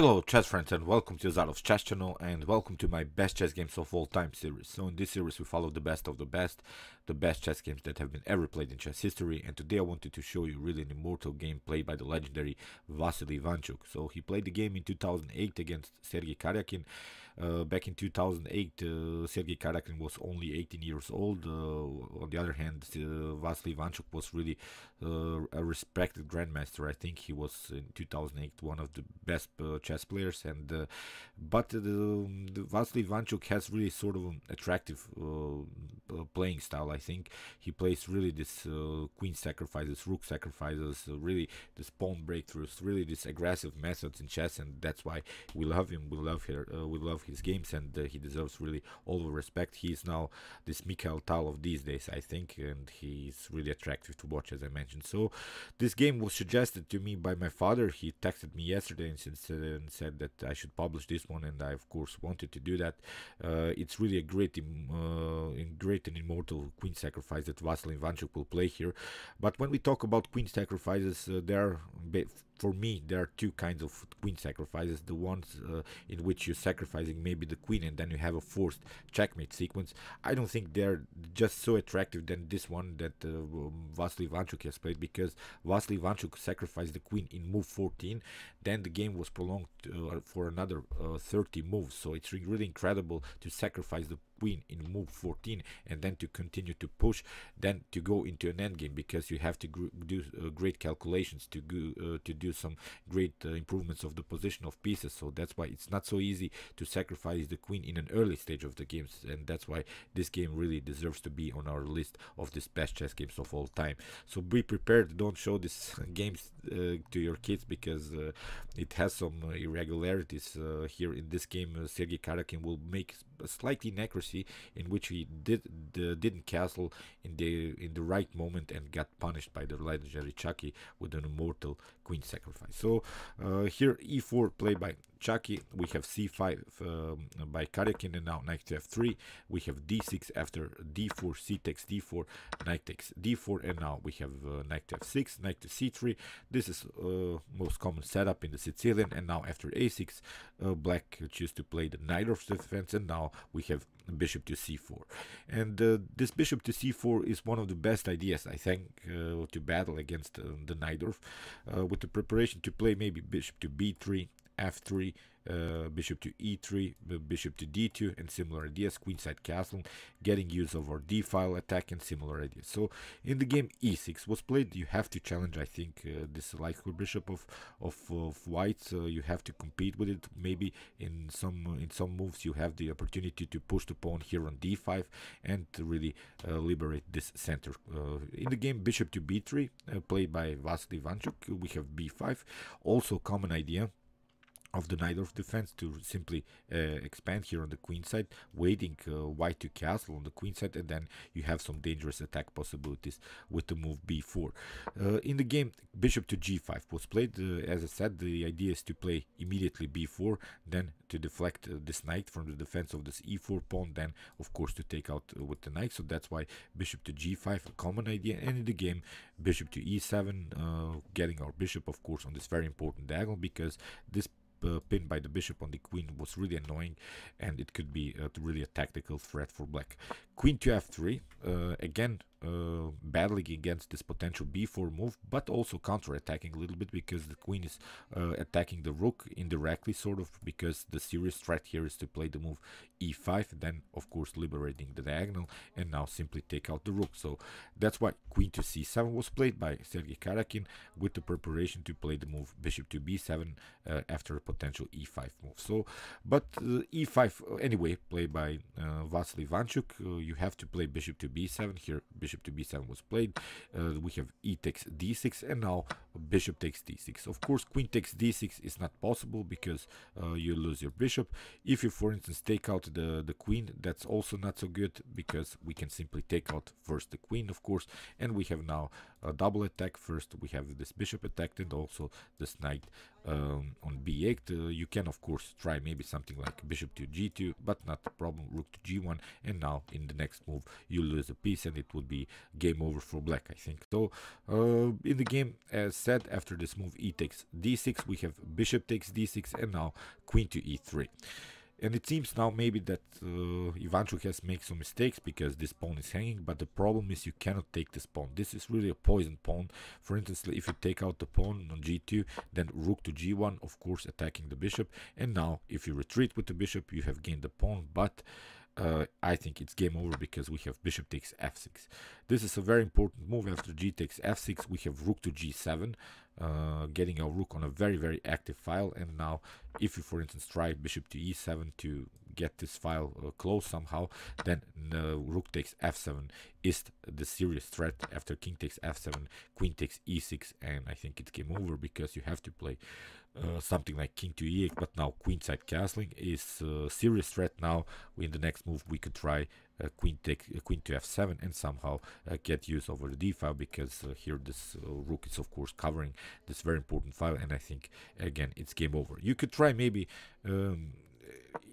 Hello chess friends and welcome to Jozarov's chess channel and welcome to my best chess games of all time series. So in this series we follow the best of the best, the best chess games that have been ever played in chess history and today I wanted to show you really an immortal game played by the legendary Vasily Ivanchuk. So he played the game in 2008 against Sergei Karyakin. Uh, back in 2008 uh, Sergei Karyakin was only 18 years old. Uh, on the other hand uh, Vasily Ivanchuk was really uh, a respected grandmaster. I think he was in 2008 one of the best uh, chess players and but the, the Vasily Ivanchuk has really sort of an attractive playing style I think he plays really this uh, queen sacrifices rook sacrifices really this pawn breakthroughs really this aggressive methods in chess and that's why we love him we love her we love his games and he deserves really all the respect. He's now this Mikhail Tal of these days I think and he's really attractive to watch as I mentioned. So this game was suggested to me by my father. He texted me yesterday and uh, said that I should publish this one, and I of course wanted to do that. Uh, it's really a great, uh, great and immortal queen sacrifice that Vasily Ivanchuk will play here. But when we talk about queen sacrifices, uh, there are for me there are two kinds of queen sacrifices. The ones uh, in which you're sacrificing maybe the queen and then you have a forced checkmate sequence. I don't think they're just so attractive than this one that uh, vasily ivanchuk has played because vasily ivanchuk sacrificed the queen in move 14 then the game was prolonged uh, for another uh, 30 moves. So it's really incredible to sacrifice the queen in move 14 and then to continue to push then to go into an endgame because you have to do uh, great calculations to go, uh, to do some great uh, improvements of the position of pieces. So that's why it's not so easy to sacrifice the queen in an early stage of the games and that's why this game really deserves to be on our list of the best chess games of all time. So be prepared. Don't show these games uh, to your kids because uh, it has some uh, irregularities here in this game. Sergei Karyakin will make a slight inaccuracy in which he did the, didn't castle in the in the right moment and got punished by the legendary Chucky with an immortal queen sacrifice. So uh, here e4 played by Chucky. We have c5 um, by Karyakin and now knight to f3. We have d6 after d4, c takes d4, knight takes d4 and now we have uh, knight to f6, knight to c3. This is uh, most common setup in the Sicilian and now after a6 uh, black choose to play the Najdorf defense and now we have bishop to c4 and uh, this bishop to c4 is one of the best ideas I think uh, to battle against uh, the Najdorf uh, with the preparation to play maybe bishop to b3 f3 uh, bishop to e3, bishop to d2, and similar ideas. Queenside castle, getting use of our d file attack, and similar ideas. So in the game e6 was played. You have to challenge, I think, uh, this light-square bishop of of, of whites. Uh, you have to compete with it. Maybe in some in some moves you have the opportunity to push the pawn here on d5 and really uh, liberate this center. Uh, in the game bishop to b3, uh, played by Vasily Ivanchuk, we have b5. Also common idea of the Najdorf defense to simply uh, expand here on the queen side, waiting uh, white to castle on the queen side, and then you have some dangerous attack possibilities with the move b4. Uh, in the game, bishop to g5 was played. Uh, as I said, the idea is to play immediately b4, then to deflect uh, this knight from the defense of this e4 pawn, then of course to take out uh, with the knight. So that's why bishop to g5, a common idea. And in the game, bishop to e7, getting our bishop, of course, on this very important diagonal because this uh, pinned by the bishop on the queen was really annoying and it could be uh, really a tactical threat for black. Queen to f3, uh, again uh, battling against this potential b4 move, but also counter-attacking a little bit because the queen is uh, attacking the rook indirectly, sort of, because the serious threat here is to play the move e5, then of course liberating the diagonal, and now simply take out the rook. So that's why queen to c7 was played by Sergei Karyakin with the preparation to play the move bishop to b7 uh, after a potential e5 move. So, but uh, e5 anyway, played by uh, Vasily Ivanchuk, uh, you have to play bishop to b7 here. Bishop bishop to b7 was played. Uh, we have e takes d6 and now bishop takes d6. Of course, queen takes d6 is not possible because uh, you lose your bishop. If you, for instance, take out the, the queen, that's also not so good because we can simply take out first the queen, of course, and we have now a double attack. First, we have this bishop attacked and also this knight um, on b8 uh, you can of course try maybe something like bishop to g2 but not a problem rook to g1 and now in the next move you lose a piece and it would be game over for black i think so uh, in the game as said after this move e takes d6 we have bishop takes d6 and now queen to e3 and it seems now maybe that uh, Ivanchuk has made some mistakes because this pawn is hanging, but the problem is you cannot take this pawn. This is really a poison pawn. For instance, if you take out the pawn on g2, then rook to g1, of course attacking the bishop. And now if you retreat with the bishop, you have gained the pawn, but uh, I think it's game over because we have bishop takes f6. This is a very important move. After g takes f6, we have rook to g7, uh, getting our rook on a very, very active file. And now, if you, for instance, try bishop to e7 to get this file uh, closed somehow, then rook takes f7 is the serious threat. After king takes f7, queen takes e6, and I think it's game over because you have to play uh, something like king to e8 but now queenside castling is a serious threat now. In the next move we could try uh, queen take uh, queen to f7 and somehow uh, get use over the d file because uh, here this uh, rook is of course covering this very important file and i think again it's game over. You could try maybe um,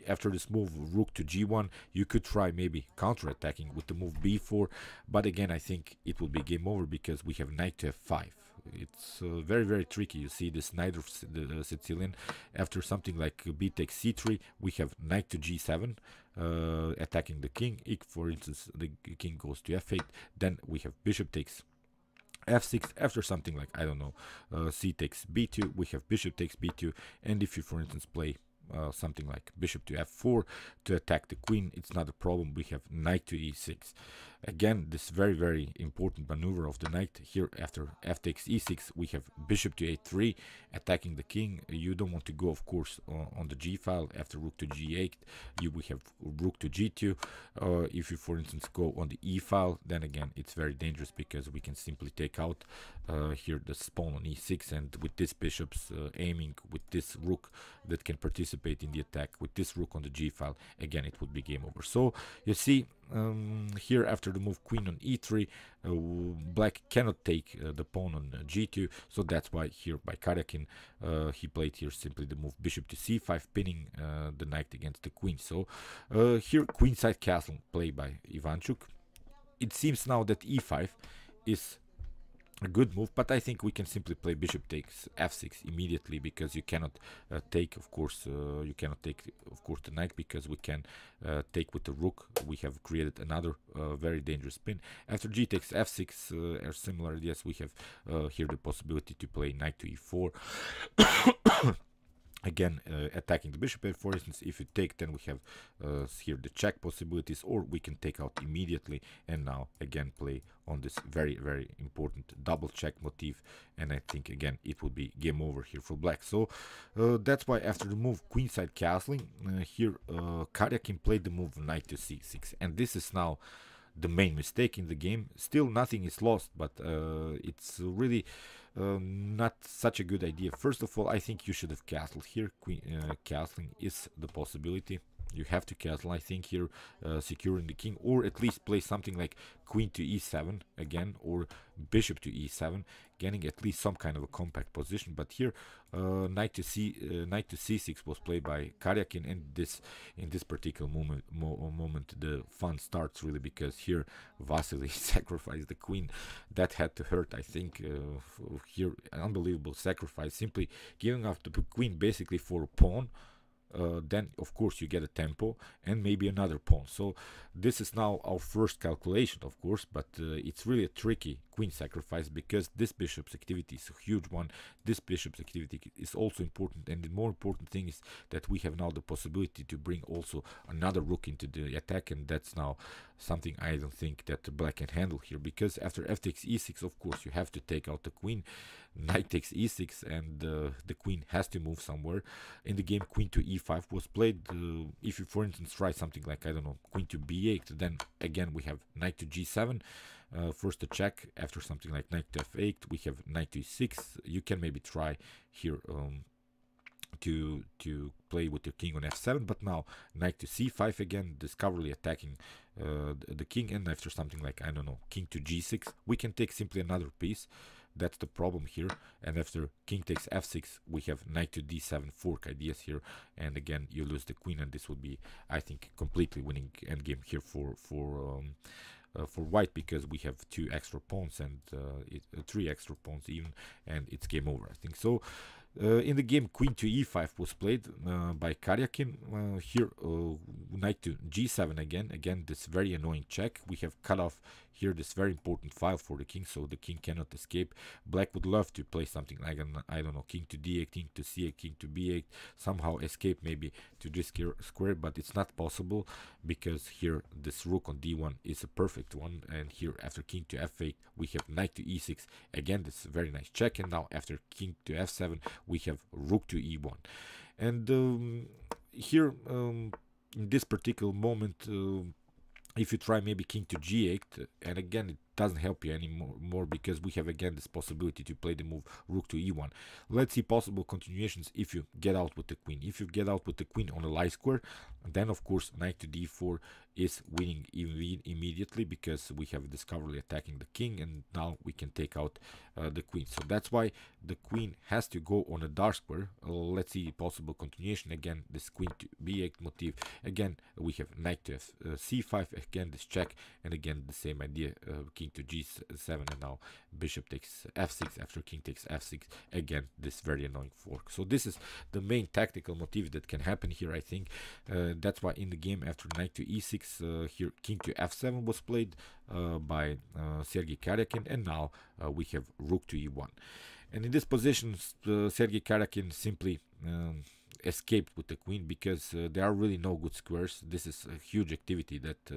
after this move rook to g1 you could try maybe counter-attacking with the move b4 but again i think it will be game over because we have knight to f5 it's uh, very very tricky. You see this knight of the uh, Sicilian after something like b takes c3 we have knight to g7 uh, attacking the king. If for instance the king goes to f8 then we have bishop takes f6 after something like i don't know uh, c takes b2 we have bishop takes b2 and if you for instance play uh, something like bishop to f4 to attack the queen it's not a problem. We have knight to e6 Again, this very, very important maneuver of the knight. Here, after f takes e6, we have bishop to a3, attacking the king. You don't want to go, of course, on, on the g file. After rook to g8, you we have rook to g2. Uh, if you, for instance, go on the e file, then again, it's very dangerous because we can simply take out uh, here the pawn on e6, and with this bishops uh, aiming with this rook that can participate in the attack, with this rook on the g file, again, it would be game over. So you see, um, here after the move queen on e3 uh, black cannot take uh, the pawn on uh, g2 so that's why here by Karyakin uh, he played here simply the move bishop to c5 pinning uh, the knight against the queen. So here queenside castle played by Ivanchuk. It seems now that e5 is a good move but i think we can simply play bishop takes f6 immediately because you cannot uh, take of course uh, you cannot take of course the knight because we can uh, take with the rook. We have created another uh, very dangerous pin. After g takes f6 uh, or similar. Yes we have uh, here the possibility to play knight to e4 again uh, attacking the bishop for instance if you take then we have uh, here the check possibilities or we can take out immediately. And now again play on this very very important double check motif. And i think again it will be game over here for black. So uh, that's why after the move queenside castling uh, here uh, Karyakin played the move knight to c6 and this is now the main mistake in the game. Still nothing is lost but uh, it's really um, not such a good idea. First of all, I think you should have castled here. Queen uh, castling is the possibility. You have to castle, I think, here, uh, securing the king, or at least play something like queen to e7 again, or bishop to e7, getting at least some kind of a compact position. But here, uh, knight to c uh, knight to c6 was played by Karyakin, and this in this particular moment mo moment the fun starts really because here Vasily sacrificed the queen. That had to hurt, I think. Uh, here, unbelievable sacrifice, simply giving up the queen basically for a pawn uh, then of course you get a tempo and maybe another pawn so this is now our first calculation of course but uh, it's really tricky queen sacrifice because this bishop's activity is a huge one. This bishop's activity is also important and the more important thing is that we have now the possibility to bring also another rook into the attack and that's now something i don't think that the black can handle here because after f takes e6 of course you have to take out the queen. Knight takes e6 and uh, the queen has to move somewhere. In the game queen to e5 was played uh, if you for instance try something like i don't know queen to b8 then again we have knight to g7 uh, first a check after something like knight to f8 we have knight to e6 you can maybe try here um, to to play with your king on f7 but now knight to c5 again discoverly attacking uh, the, the king and after something like i don't know king to g6 we can take simply another piece. That's the problem here. And after king takes f6 we have knight to d7 fork ideas here. And again you lose the queen and this would be i think completely winning endgame here for for um, uh, for white because we have two extra pawns and uh, it, uh, three extra pawns even and it's game over i think so uh, in the game, queen to e5 was played uh, by Karyakin. Uh, here, knight to g7 again. Again, this very annoying check. We have cut off here this very important file for the king, so the king cannot escape. Black would love to play something like, an, I don't know, king to d8, king to c8, king to b8, somehow escape maybe to this square, but it's not possible because here this rook on d1 is a perfect one, and here after king to f8, we have knight to e6. Again, this very nice check, and now after king to f7, we have rook to e1 and um, here um, in this particular moment uh, if you try maybe king to g8 and again it doesn't help you anymore more because we have again this possibility to play the move rook to e1 let's see possible continuations if you get out with the queen. If you get out with the queen on a light square then of course knight to d4 is winning immediately because we have discoverly attacking the king and now we can take out uh, the queen. So that's why the queen has to go on a dark square. Uh, let's see possible continuation. Again this queen to b8 motif. Again we have knight to F, uh, c5 again this check. And again the same idea uh, king to g7 and now bishop takes f6 after king takes f6 again this very annoying fork. So this is the main tactical motif that can happen here i think. Uh, that's why in the game after knight to e6 uh, here king to f7 was played uh, by uh, Sergei Karyakin and now we have rook to e1 and in this position Sergei Karyakin simply um, escaped with the queen because uh, there are really no good squares. This is a huge activity that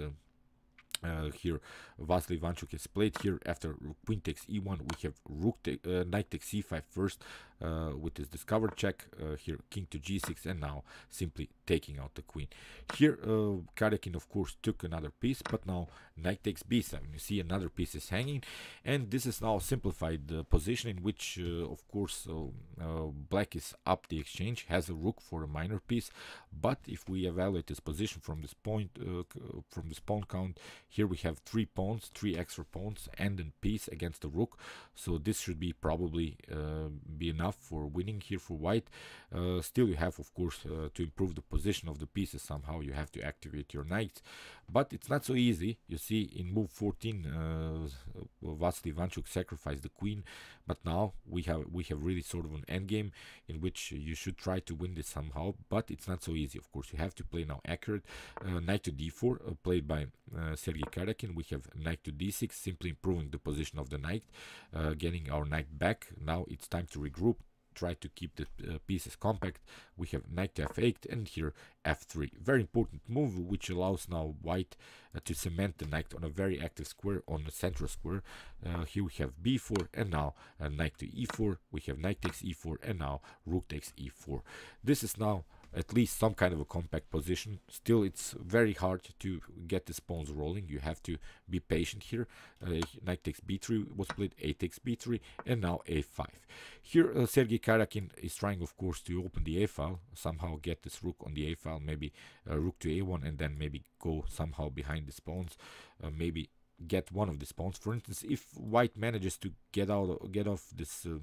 uh, here Vasily Ivanchuk has played here after queen takes e1 we have rook take, uh, knight takes c5 first uh, with his discovered check uh, here king to g6 and now simply taking out the queen. Here uh, of course took another piece but now knight takes b7 you see another piece is hanging and this is now simplified the position in which uh, of course uh, black is up the exchange has a rook for a minor piece. But if we evaluate this position from this point from this pawn count here we have three pawns, three extra pawns and a piece against the rook. So this should be probably uh, be enough for winning here for white. Uh, still you have of course uh, to improve the position of the pieces somehow you have to activate your knights. But it's not so easy. You see in move 14 uh, Vasily Ivanchuk sacrificed the queen but now we have we have really sort of an endgame in which you should try to win this somehow but it's not so easy of course you have to play now accurate uh, knight to d4 uh, played by uh, Sergei Karyakin we have knight to d6 simply improving the position of the knight getting our knight back now it's time to regroup try to keep the uh, pieces compact. We have knight to f8 and here f3. Very important move which allows now white uh, to cement the knight on a very active square on the central square. Uh, here we have b4 and now uh, knight to e4. We have knight takes e4 and now rook takes e4. This is now at least some kind of a compact position. Still, it's very hard to get the pawns rolling. You have to be patient here. Uh, knight takes b3 was played, a takes b3, and now a5. Here, uh, Sergei Karyakin is trying, of course, to open the a file, somehow get this rook on the a file, maybe uh, rook to a1, and then maybe go somehow behind the pawns, uh, maybe get one of the pawns. For instance, if white manages to get out, get off this uh,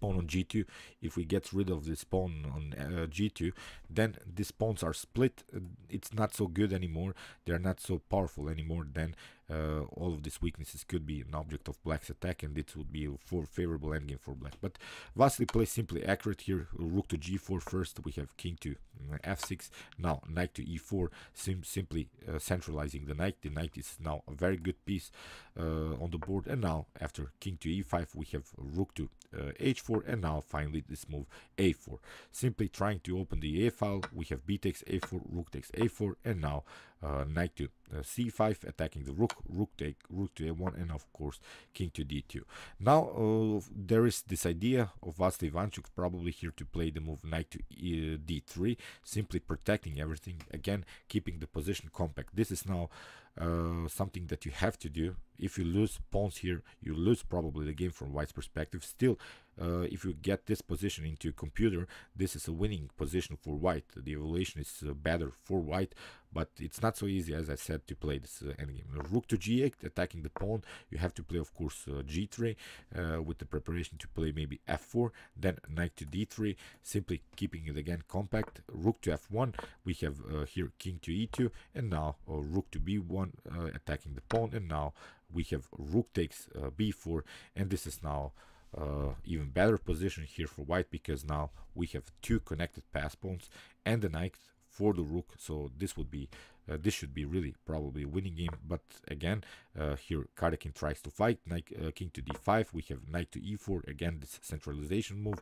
pawn on g2 if we get rid of this pawn on uh, g2 then these pawns are split. It's not so good anymore. They're not so powerful anymore then uh, all of these weaknesses could be an object of black's attack and it would be a for favorable endgame for black. But Vasily plays simply accurate here. Rook to g4 first. We have king to uh, f6 now knight to e4 sim simply uh, centralizing the knight the knight is now a very good piece uh, on the board. And now after king to e5 we have rook to uh, h4 and now finally this move a4 simply trying to open the a file we have b takes a4 rook takes a4 and now uh, knight to uh, c5 attacking the rook rook take rook to a1 and of course king to d2 now uh, there is this idea of Vasily Ivanchuk probably here to play the move knight to e d3 simply protecting everything. Again keeping the position compact. This is now uh, something that you have to do. If you lose pawns here you lose probably the game from white's perspective. Still uh, if you get this position into your computer this is a winning position for white the evaluation is uh, better for white but it's not so easy as I said to play this uh, endgame. Rook to g8 attacking the pawn you have to play of course uh, g3 uh, with the preparation to play maybe f4 then knight to d3 simply keeping it again compact rook to f1 we have uh, here king to e2 and now uh, rook to b1 uh, attacking the pawn and now we have rook takes b4 and this is now uh, even better position here for white because now we have two connected pass pawns and the knight for the rook. So this would be uh, this should be really probably a winning game but again uh, here Karjakin tries to fight knight uh, king to d5 we have knight to e4 again this centralization move.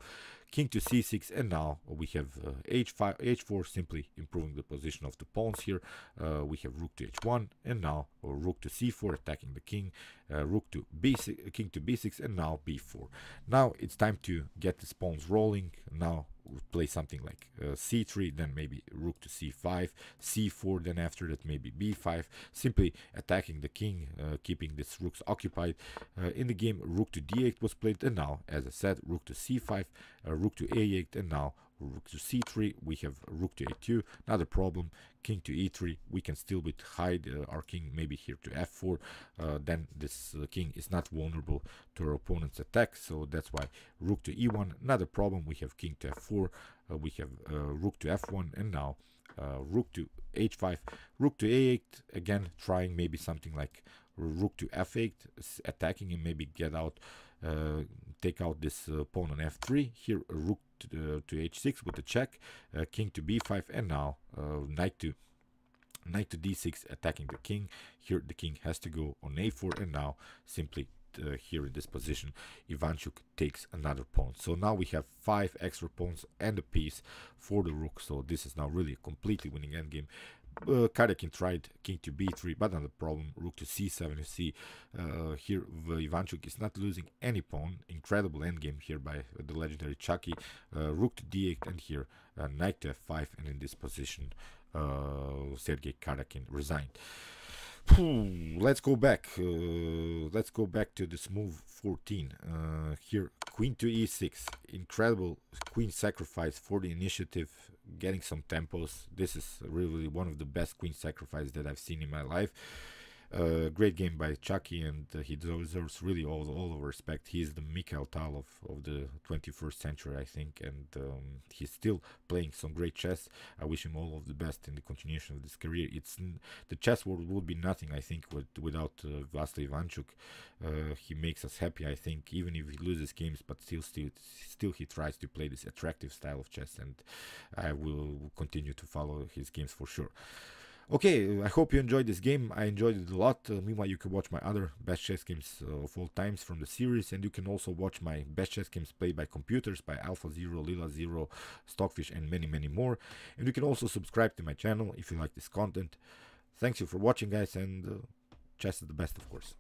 King to c6 and now we have h5 uh, h4 simply improving the position of the pawns here. Uh, we have rook to h1 and now rook to c4 attacking the king. Uh, rook to b6 king to b6 and now b4 now it's time to get the pawns rolling. Now play something like uh, c3 then maybe rook to c5 c4 then after that maybe b5 simply attacking the king uh, keeping these rooks occupied. Uh, in the game rook to d8 was played and now as i said rook to c5 uh, rook to a8 and now rook to c3 we have rook to a2 another problem. King to e3 we can still with hide uh, our king maybe here to f4 uh, then this uh, king is not vulnerable to our opponent's attack so that's why rook to e1 another problem. We have king to f4 uh, we have uh, rook to f1 and now uh, rook to h5 rook to a8 again trying maybe something like rook to f8 attacking and maybe get out uh, take out this uh, pawn on f3 here rook to, to h6 with the check uh, king to b5 and now knight to knight to d6 attacking the king. Here the king has to go on a4 and now simply uh, here in this position Ivanchuk takes another pawn so now we have five extra pawns and a piece for the rook so this is now really a completely winning endgame uh, tried king to b3, but not a problem. Rook to c7. You see uh, here Ivanchuk is not losing any pawn. Incredible endgame here by the legendary Chucky. Uh, rook to d8 and here uh, knight to f5 and in this position uh, Sergei Karjakin resigned. Let's go back. Uh, let's go back to this move 14. Uh, here, queen to e6. Incredible queen sacrifice for the initiative getting some tempos. This is really one of the best queen sacrifices that I've seen in my life. Uh, great game by Chucky, and uh, he deserves really all all of respect. He's the Mikhail Tal of, of the 21st century, I think, and um, he's still playing some great chess. I wish him all of the best in the continuation of this career. It's the chess world would be nothing, I think, with, without uh, Vasily Ivanchuk. Uh, he makes us happy, I think, even if he loses games, but still, still, still, he tries to play this attractive style of chess, and I will continue to follow his games for sure. Okay, I hope you enjoyed this game. I enjoyed it a lot. Uh, meanwhile, you can watch my other best chess games uh, of all times from the series, and you can also watch my best chess games played by computers by Alpha Zero, Leela Zero, Stockfish, and many, many more. And you can also subscribe to my channel if you like this content. Thanks you for watching, guys, and uh, chess is the best, of course.